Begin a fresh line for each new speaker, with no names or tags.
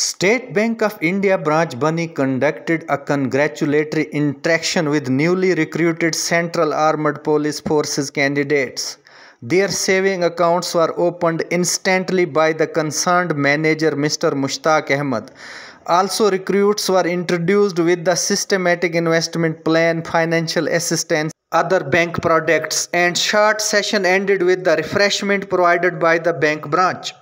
State Bank of India branch Bani conducted a congratulatory interaction with newly recruited Central Armed Police Forces candidates. Their saving accounts were opened instantly by the concerned manager Mr. Mushtaq Ahmed. Also recruits were introduced with the systematic investment plan, financial assistance, other bank products and short session ended with the refreshment provided by the bank branch.